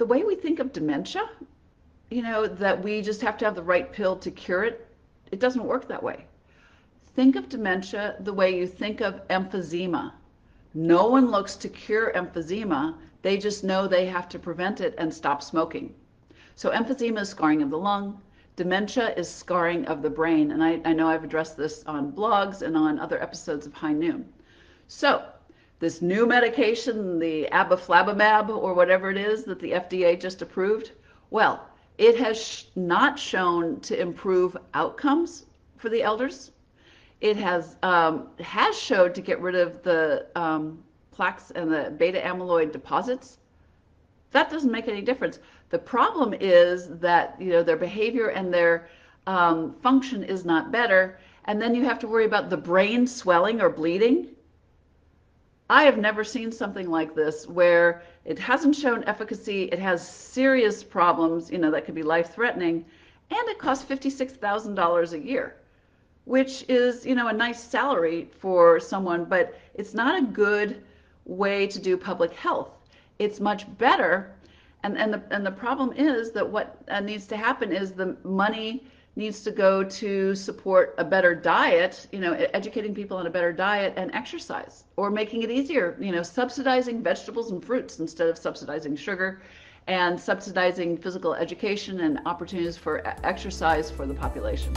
the way we think of dementia, you know, that we just have to have the right pill to cure it, it doesn't work that way. Think of dementia the way you think of emphysema. No one looks to cure emphysema, they just know they have to prevent it and stop smoking. So emphysema is scarring of the lung, dementia is scarring of the brain, and I, I know I've addressed this on blogs and on other episodes of High Noon. So this new medication, the abiflabimab or whatever it is that the FDA just approved, well, it has not shown to improve outcomes for the elders. It has um, has showed to get rid of the um, plaques and the beta amyloid deposits. That doesn't make any difference. The problem is that you know their behavior and their um, function is not better, and then you have to worry about the brain swelling or bleeding I have never seen something like this where it hasn't shown efficacy, it has serious problems, you know, that could be life threatening, and it costs $56,000 a year, which is, you know, a nice salary for someone, but it's not a good way to do public health. It's much better. And, and, the, and the problem is that what uh, needs to happen is the money needs to go to support a better diet, you know, educating people on a better diet and exercise, or making it easier, you know, subsidizing vegetables and fruits instead of subsidizing sugar, and subsidizing physical education and opportunities for exercise for the population.